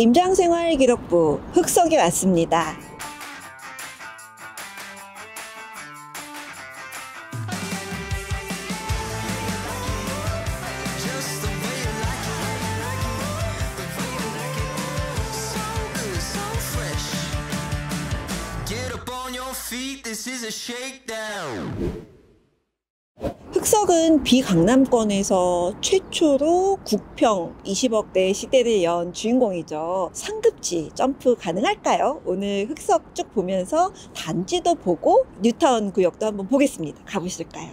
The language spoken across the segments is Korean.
임장생활기록부 흑석이 왔습니다. 흑석은 비강남권에서 최초로 국평 20억대 시대를 연 주인공이죠. 상급지 점프 가능할까요? 오늘 흑석 쭉 보면서 단지도 보고 뉴타운 구역도 한번 보겠습니다. 가보실까요?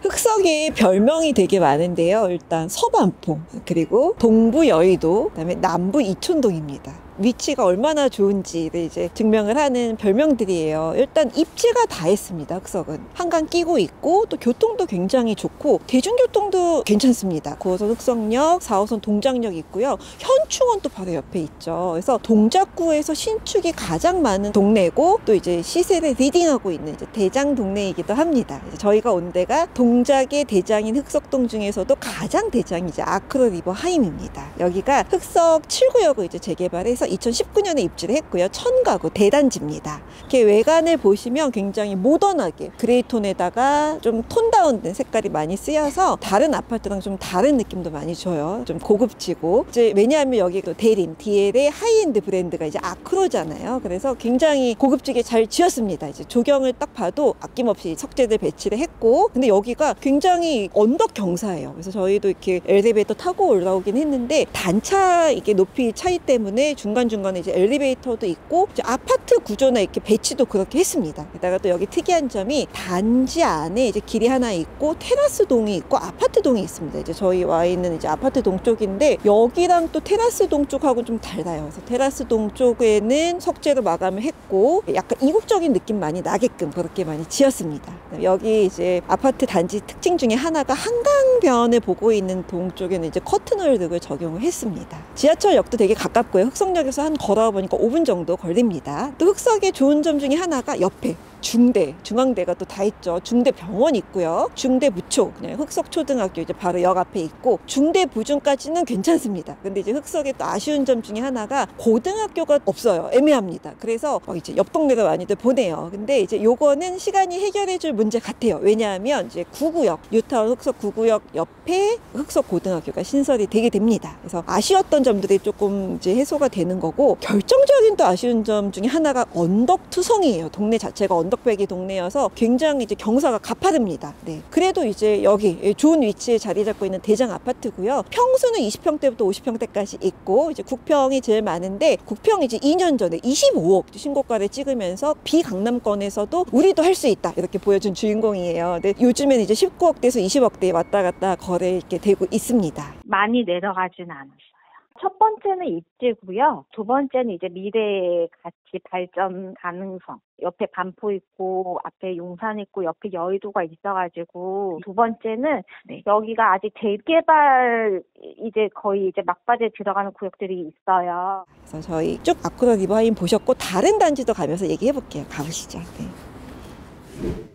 흑석의 별명이 되게 많은데요. 일단 서반포, 그리고 동부 여의도, 그다음에 남부 이촌동입니다. 위치가 얼마나 좋은지를 이제 증명을 하는 별명들이에요. 일단 입지가 다 했습니다. 흑석은 한강 끼고 있고 또 교통도 굉장히 좋고 대중교통도 괜찮습니다. 9호선 흑석역, 4호선 동작역 있고요. 현충원 또 바로 옆에 있죠. 그래서 동작구에서 신축이 가장 많은 동네고 또 이제 시세를 leading하고 있는 이제 대장 동네이기도 합니다. 저희가 온 데가 동작의 대장인 흑석동 중에서도 가장 대장이 이제 아크로 리버 하임입니다. 여기가 흑석 7구역을 이제 재개발해서 2019년에 입주를 했고요. 천가구 대단지입니다. 이렇게 외관을 보시면 굉장히 모던하게 gray tone에다가 좀 tone down된 색깔이 많이 쓰여서 다른 아파트랑 좀 다른 느낌도 많이 줘요. 좀 고급지고 이제 왜냐하면 여기 또 대림 DL의 high-end 브랜드가 이제 아크로잖아요. 그래서 굉장히 고급지게 잘 지었습니다. 이제 조경을 딱 봐도 아낌없이 석재들 배치를 했고 근데 여기가 굉장히 언덕 경사예요. 그래서 저희도 이렇게 엘리베이터 타고 올라오긴 했는데 단차 이게 높이 차이 때문에 중간 중간에 이제 엘리베이터도 있고 이제 아파트 구조나 이렇게 배치도 그렇게 했습니다. 게다가 또 여기 특이한 점이 단지 안에 이제 길이 하나 있고 테라스 동이 있고 아파트 동이 있습니다. 이제 저희 와 있는 이제 아파트 동 쪽인데 여기랑 또 테라스 동 쪽하고 좀 달라요. 그래서 테라스 동 쪽에는 석재로 마감을 했고 약간 이국적인 느낌 많이 나게끔 그렇게 많이 지었습니다. 여기 이제 아파트 단지 특징 중에 하나가 한강변을 보고 있는 동 쪽에는 이제 커튼홀 등을 적용을 했습니다. 지하철역도 되게 가깝고요. 흑석역 에서 한 걸어와 보니까 5분 정도 걸립니다. 또 흑석의 좋은 점 중에 하나가 옆에 중대, 중앙대가 또 다 있죠. 중대 병원 있고요. 중대 부초, 그냥 흑석 초등학교 이제 바로 역 앞에 있고 중대 부중까지는 괜찮습니다. 근데 이제 흑석의 또 아쉬운 점 중에 하나가 고등학교가 없어요. 애매합니다. 그래서 어, 이제 옆 동네로 많이들 보내요. 근데 이제 요거는 시간이 해결해 줄 문제 같아요. 왜냐하면 이제 구구역, 뉴타운 흑석 구구역 옆에 흑석 고등학교가 신설이 되게 됩니다. 그래서 아쉬웠던 점들이 조금 이제 해소가 되는 거고 결정적인 또 아쉬운 점 중에 하나가 언덕 투성이에요. 동네 자체가 언덕 배기 동네여서 굉장히 이제 경사가 가파릅니다. 네. 그래도 이제 여기 좋은 위치에 자리 잡고 있는 대장 아파트고요. 평수는 20평대부터 50평대까지 있고 이제 국평이 제일 많은데 국평이 이제 2년 전에 25억 신고가를 찍으면서 비강남권에서도 우리도 할 수 있다 이렇게 보여준 주인공이에요. 근데 요즘에는 이제 19억대에서 20억대 왔다 갔다 거래 이렇게 되고 있습니다. 많이 내려가진 않았어요. 첫 번째는 입지고요. 두 번째는 이제 미래의 가치 발전 가능성. 옆에 반포 있고 앞에 용산 있고 옆에 여의도가 있어가지고 두 번째는 네, 여기가 아직 재개발 이제 거의 이제 막바지에 들어가는 구역들이 있어요. 그래서 저희 쭉 아쿠라 리버하임 보셨고 다른 단지도 가면서 얘기해 볼게요. 가보시죠. 네.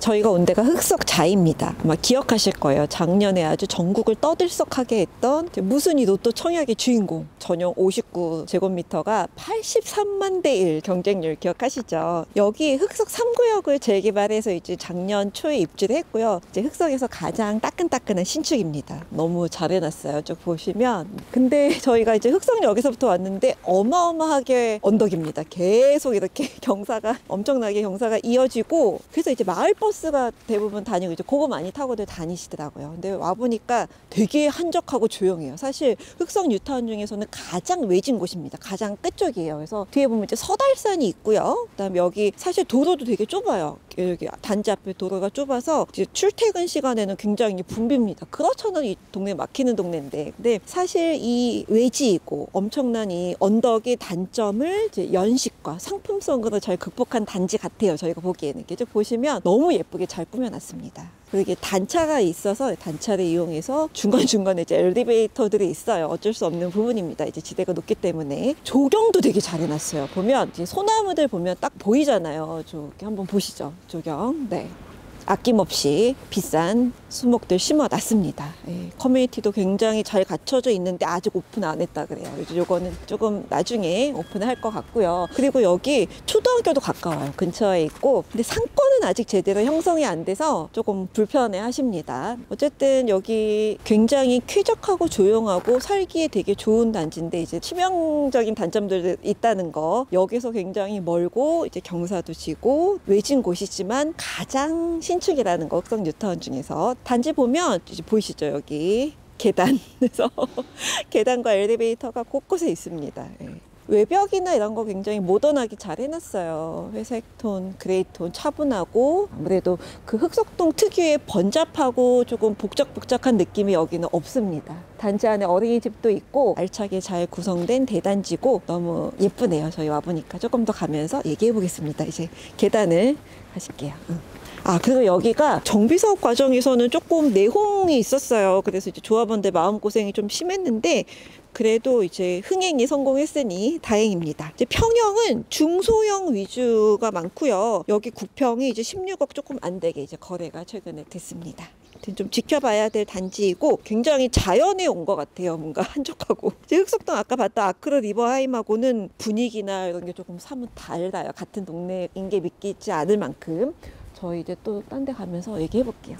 저희가 온 데가 흑석자입니다. 아마 기억하실 거예요. 작년에 아주 전국을 떠들썩하게 했던 무순이 로또 청약의 주인공 전용 59제곱미터가 83만 대 1 경쟁률 기억하시죠? 여기 흑석 3구역을 재개발해서 이제 작년 초에 입주를 했고요. 이제 흑석에서 가장 따끈따끈한 신축입니다. 너무 잘 해놨어요. 쭉 보시면. 근데 저희가 이제 흑석역에서부터 왔는데 어마어마하게 언덕입니다. 계속 이렇게 경사가 엄청나게 경사가 이어지고 그래서 이제 마을 버스가 대부분 다니고 이제 그거 많이 타고들 다니시더라고요. 근데 와 보니까 되게 한적하고 조용해요. 사실 흑석 뉴타운 중에서는 가장 외진 곳입니다. 가장 끝쪽이에요. 그래서 뒤에 보면 이제 서달산이 있고요. 그다음 에 여기 사실 도로도 되게 좁아요. 여기 단지 앞에 도로가 좁아서 이제 출퇴근 시간에는 굉장히 붐빕니다. 그렇잖아요. 이 동네 막히는 동네인데. 근데 사실 이 외지이고 엄청난 이 언덕의 단점을 이제 연식과 상품성으로 잘 극복한 단지 같아요. 저희가 보기에는. 쭉 보시면 너무 예쁘게 잘 꾸며놨습니다. 그리고 단차가 있어서 단차를 이용해서 중간중간에 이제 엘리베이터들이 있어요. 어쩔 수 없는 부분입니다. 이제 지대가 높기 때문에. 조경도 되게 잘 해놨어요. 보면 이제 소나무들 보면 딱 보이잖아요. 저기 한번 보시죠. 조경. 네. 아낌없이 비싼 수목들 심어놨습니다. 예, 커뮤니티도 굉장히 잘 갖춰져 있는데 아직 오픈 안 했다 그래요. 요거는 조금 나중에 오픈할 것 같고요. 그리고 여기 초등학교도 가까워요. 근처에 있고 근데 상권은 아직 제대로 형성이 안 돼서 조금 불편해 하십니다. 어쨌든 여기 굉장히 쾌적하고 조용하고 살기에 되게 좋은 단지인데 이제 치명적인 단점들이 있다는 거 여기서 굉장히 멀고 이제 경사도 지고 외진 곳이지만 가장 신축이라는 거 흑성 뉴타운 중에서 단지 보면 이제 보이시죠 여기 계단에서 계단과 엘리베이터가 곳곳에 있습니다. 예. 외벽이나 이런 거 굉장히 모던하게 잘 해놨어요. 회색 톤, gray tone, 차분하고 아무래도 그 흑석동 특유의 번잡하고 조금 복작복작한 느낌이 여기는 없습니다. 단지 안에 어린이집도 있고 알차게 잘 구성된 대단지고 너무 예쁘네요. 저희 와보니까 조금 더 가면서 얘기해 보겠습니다. 이제 계단을 가실게요. 응. 아, 그리고 여기가 정비 사업 과정에서는 조금 내홍이 있었어요. 그래서 이제 조합원들 마음고생이 좀 심했는데, 그래도 이제 흥행이 성공했으니 다행입니다. 이제 평형은 중소형 위주가 많고요. 여기 구평이 이제 16억 조금 안 되게 이제 거래가 최근에 됐습니다. 좀 지켜봐야 될 단지이고 굉장히 자연에 온 것 같아요. 뭔가 한적하고. 이제 흑석동 아까 봤던 아크로 리버하임하고는 분위기나 이런 게 조금 사뭇 달라요. 같은 동네인 게 믿기지 않을 만큼. 저희 이제 또 딴 데 가면서 얘기해 볼게요.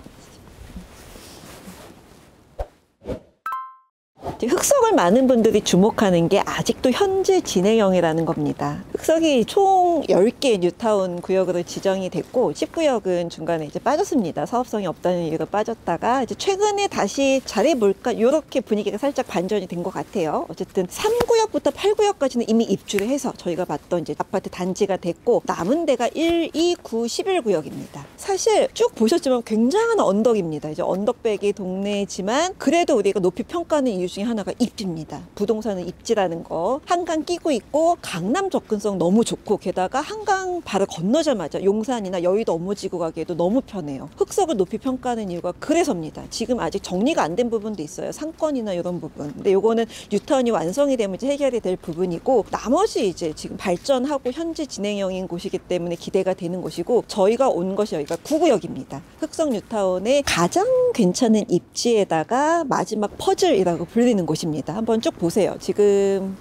흑석을 많은 분들이 주목하는 게 아직도 현재 진행형이라는 겁니다. 흑석이 총 10개 뉴타운 구역으로 지정이 됐고 10구역은 중간에 이제 빠졌습니다. 사업성이 없다는 이유로 빠졌다가 이제 최근에 다시 잘해볼까 이렇게 분위기가 살짝 반전이 된 것 같아요. 어쨌든 3구역부터 8구역까지는 이미 입주를 해서 저희가 봤던 이제 아파트 단지가 됐고 남은 데가 1, 2, 9, 11구역입니다. 사실 쭉 보셨지만 굉장한 언덕입니다. 이제 언덕배기 동네지만 그래도 우리가 높이 평가하는 이유 중에 하나가 입지입니다. 부동산은 입지라는 거. 한강 끼고 있고 강남 접근성 너무 좋고 게다가 한강 바로 건너자마자 용산이나 여의도 업무지구 가기에도 너무 편해요. 흑석을 높이 평가하는 이유가 그래서입니다. 지금 아직 정리가 안 된 부분도 있어요. 상권이나 이런 부분. 근데 요거는 뉴타운이 완성이 되면 이제 해결이 될 부분이고 나머지 이제 지금 발전하고 현재 진행형인 곳이기 때문에 기대가 되는 곳이고 저희가 온 것이 여기가 구구역입니다. 흑석 뉴타운의 가장 괜찮은 입지에다가 마지막 퍼즐이라고 불리는 곳입니다. 한번 쭉 보세요. 지금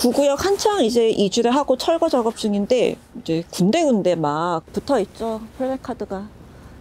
구구역 한창 이제 이주를 하고 철거 작업 중인데 이제 군데군데 막 붙어 있죠. 플래카드가.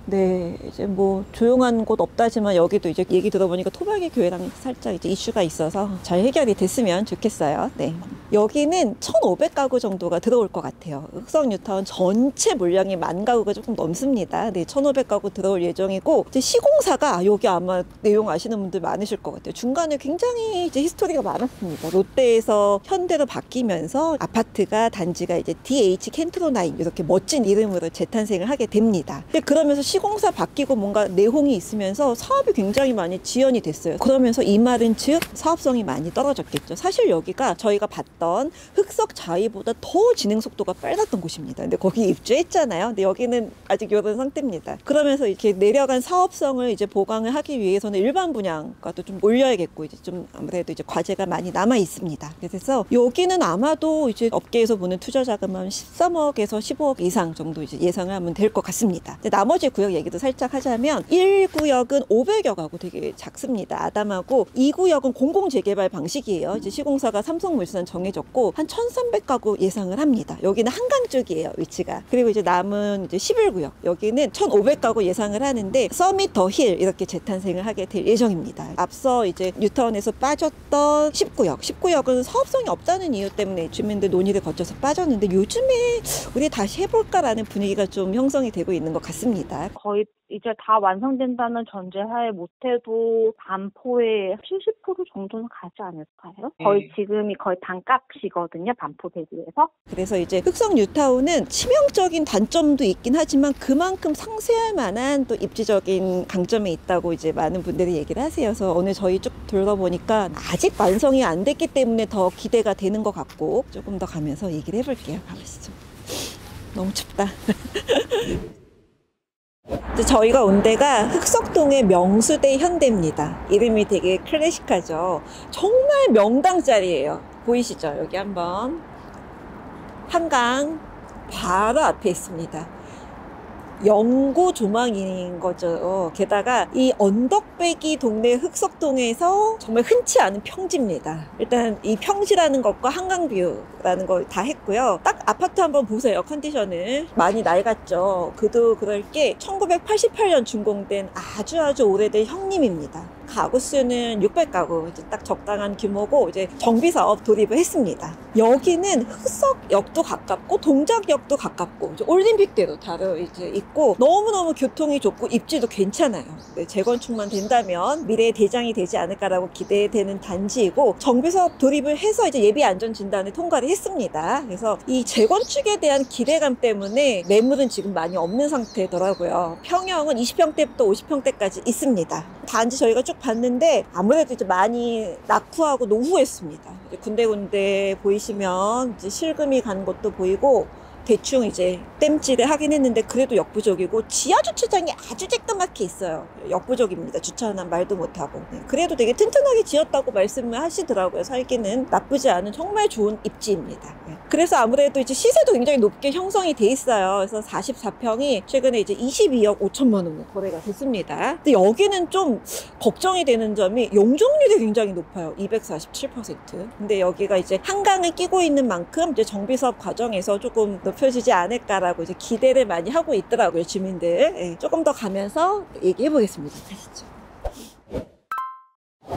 네, 이제 뭐 조용한 곳 없다지만 여기도 이제 얘기 들어보니까 토박이 교회랑 살짝 이제 이슈가 있어서 잘 해결이 됐으면 좋겠어요. 네. 여기는 1,500가구 정도가 들어올 것 같아요. 흑성 뉴타운 전체 물량이 만 가구가 조금 넘습니다. 네, 1,500가구 들어올 예정이고 이제 시공사가 여기 아마 내용 아시는 분들 많으실 것 같아요. 중간에 굉장히 이제 히스토리가 많았습니다. 롯데에서 현대로 바뀌면서 아파트가 단지가 이제 DH 켄트로나인 이렇게 멋진 이름으로 재탄생을 하게 됩니다. 그러면서 시 공사 바뀌고 뭔가 내홍이 있으면서 사업이 굉장히 많이 지연이 됐어요. 그러면서 이 말은 즉 사업성이 많이 떨어졌겠죠. 사실 여기가 저희가 봤던 흑석 자이보다 더 진행 속도가 빨랐던 곳입니다. 근데 거기 입주했잖아요. 근데 여기는 아직 이런 상태입니다. 그러면서 이렇게 내려간 사업성을 이제 보강을 하기 위해서는 일반 분양가도 좀 올려야겠고 이제 좀 아무래도 이제 과제가 많이 남아 있습니다. 그래서 여기는 아마도 이제 업계에서 보는 투자 자금은 13억에서 15억 이상 정도 이제 예상을 하면 될 것 같습니다. 나머지 구역 얘기도 살짝 하자면 1구역은 500여 가구 되게 작습니다. 아담하고 2구역은 공공 재개발 방식이에요. 이제 시공사가 삼성물산 정해졌고 한 1,300가구 예상을 합니다. 여기는 한강 쪽이에요, 위치가. 그리고 이제 남은 이제 11구역 여기는 1,500가구 예상을 하는데 서밋 더 힐 이렇게 재탄생을 하게 될 예정입니다. 앞서 이제 뉴타운에서 빠졌던 10구역, 10구역은 사업성이 없다는 이유 때문에 주민들 논의를 거쳐서 빠졌는데 요즘에 우리 다시 해볼까라는 분위기가 좀 형성이 되고 있는 것 같습니다. 거의 이제 다 완성된다는 전제하에 못해도 반포의 70% 정도는 가지 않을까요? 거의 지금이 거의 단값이거든요, 반포 대비해서. 그래서 이제 흑성 뉴타운은 치명적인 단점도 있긴 하지만 그만큼 상쇄할 만한 또 입지적인 강점이 있다고 이제 많은 분들이 얘기를 하세요. 그래서 오늘 저희 쭉 둘러보니까 아직 완성이 안 됐기 때문에 더 기대가 되는 것 같고 조금 더 가면서 얘기를 해볼게요. 가보시죠. 너무 춥다. 저희가 온 데가 흑석동의 명수대 현대입니다. 이름이 되게 클래식하죠. 정말 명당 자리예요. 보이시죠? 여기 한번 한강 바로 앞에 있습니다. 영구 조망인 거죠. 게다가 이 언덕배기 동네 흑석동에서 정말 흔치 않은 평지입니다. 일단 이 평지라는 것과 한강뷰라는 걸 다 했고요. 딱 아파트 한번 보세요. 컨디션을 많이 낡았죠. 그도 그럴 게 1988년 준공된 아주 아주 오래된 형님입니다. 가구 수는 600가구, 이제 딱 적당한 규모고 이제 정비 사업 돌입을 했습니다. 여기는 흑석역도 가깝고 동작역도 가깝고 올림픽대로 다로 이제 있고 너무너무 교통이 좋고 입지도 괜찮아요. 네, 재건축만 된다면 미래의 대장이 되지 않을까라고 기대되는 단지이고 정비 사업 돌입을 해서 이제 예비 안전 진단을 통과를 했습니다. 그래서 이 재건축에 대한 기대감 때문에 매물은 지금 많이 없는 상태더라고요. 평형은 20평대부터 50평대까지 있습니다. 단지 저희가 쭉 봤는데 아무래도 이제 많이 낙후하고 노후했습니다. 군데군데 보이시면 실금이 간 것도 보이고 대충 이제 땜질을 하긴 했는데 그래도 역부족이고 지하 주차장이 아주 쬐끄맣게 있어요. 역부족입니다. 주차는 말도 못하고. 네, 그래도 되게 튼튼하게 지었다고 말씀을 하시더라고요. 살기는 나쁘지 않은 정말 좋은 입지입니다. 네, 그래서 아무래도 이제 시세도 굉장히 높게 형성이 돼 있어요. 그래서 44평이 최근에 이제 22억 5천만 원에 거래가 됐습니다. 근데 여기는 좀 걱정이 되는 점이 용적률이 굉장히 높아요. 247%. 근데 여기가 이제 한강을 끼고 있는 만큼 이제 정비 사업 과정에서 조금 높여지지 않을까라고 이제 기대를 많이 하고 있더라고요, 주민들. 예, 조금 더 가면서 얘기해 보겠습니다. 가시죠.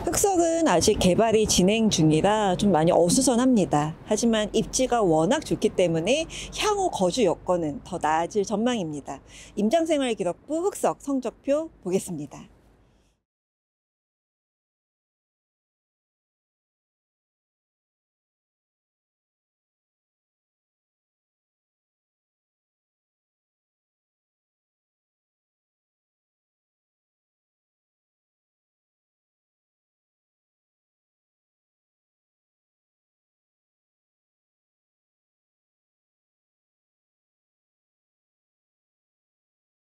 흑석은 아직 개발이 진행 중이라 좀 많이 어수선합니다. 하지만 입지가 워낙 좋기 때문에 향후 거주 여건은 더 나아질 전망입니다. 임장생활 기록부 흑석 성적표 보겠습니다.